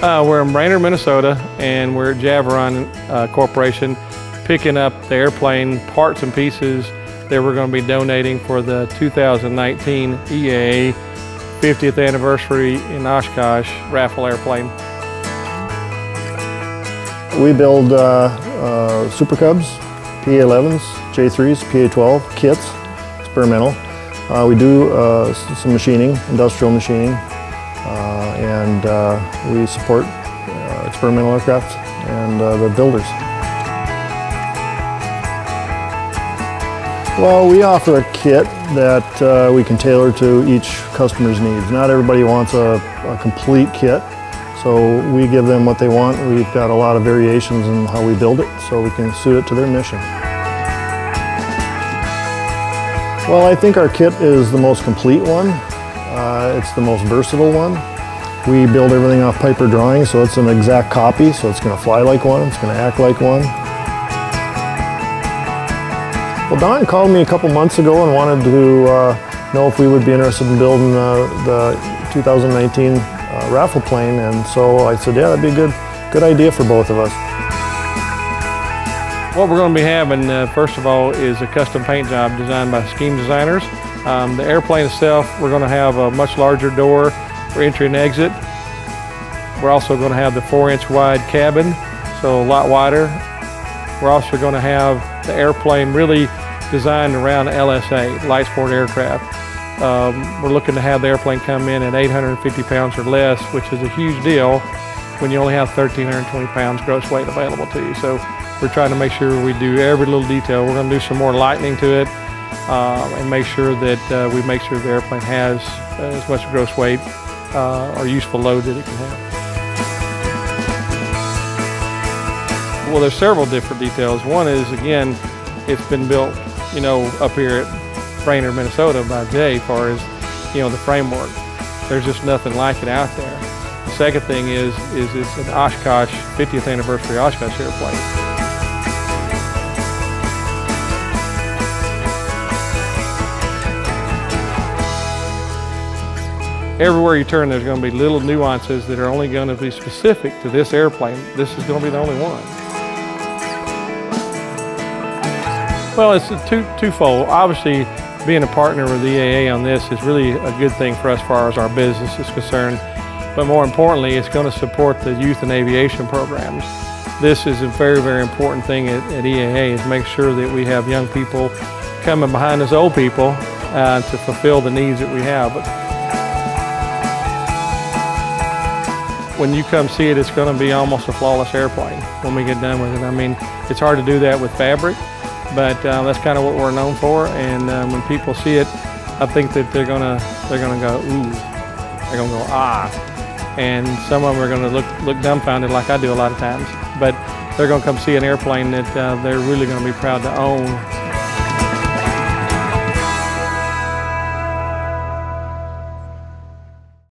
Uh, we're in Brainerd, Minnesota, and we're at Javron uh, Corporation picking up the airplane parts and pieces that we're going to be donating for the 2019 EAA 50th anniversary in Oshkosh raffle airplane. We build uh, uh, Super Cubs, PA-11s, J3s, PA-12 kits, experimental. Uh, we do uh, some machining, industrial machining, and uh, we support experimental aircraft and the builders. Well, we offer a kit that uh, we can tailor to each customer's needs. Not everybody wants a, a, complete kit, so we give them what they want. We've got a lot of variations in how we build it, so we can suit it to their mission. Well, I think our kit is the most complete one. Uh, it's the most versatile one. We build everything off Piper drawing, so it's an exact copy, so it's going to fly like one, it's going to act like one. Well, Don called me a couple months ago and wanted to uh, know if we would be interested in building uh, the 2019 uh, raffle plane, and so I said, yeah, that'd be a good, good idea for both of us. What we're going to be having, uh, first of all, is a custom paint job designed by scheme designers. Um, the airplane itself, we're going to have a much larger door for entry and exit. We're also going to have the four inch wide cabin, so a lot wider. We're also going to have the airplane really designed around LSA, light sport aircraft. Um, we're looking to have the airplane come in at 850 pounds or less, which is a huge deal when you only have 1,320 pounds gross weight available to you. So we're trying to make sure we do every little detail. We're going to do some more lightning to it and make sure that uh, we make sure the airplane has as much gross weight uh, or useful load that it can have. Well, there's several different details. One is, again, it's been built, you know, up here at Brainerd, Minnesota by Jay as far as, you know, the framework. There's just nothing like it out there. The second thing is, is it's an Oshkosh 50th anniversary Oshkosh airplane. Everywhere you turn, there's going to be little nuances that are only going to be specific to this airplane. This is going to be the only one. Well, it's two, twofold. Obviously, being a partner with EAA on this is really a good thing for us as far as our business is concerned. But more importantly, it's going to support the youth and aviation programs. This is a very, very important thing at, at EAA is make sure that we have young people coming behind us old people uh, to fulfill the needs that we have. But when you come see it, it's going to be almost a flawless airplane when we get done with it. I mean, it's hard to do that with fabric, but uh, that's kind of what we're known for. And um, when people see it, I think that they're gonna they're gonna go ooh, they're gonna go ah, and some of them are gonna look look dumbfounded like I do a lot of times. But they're gonna come see an airplane that uh, they're really gonna be proud to own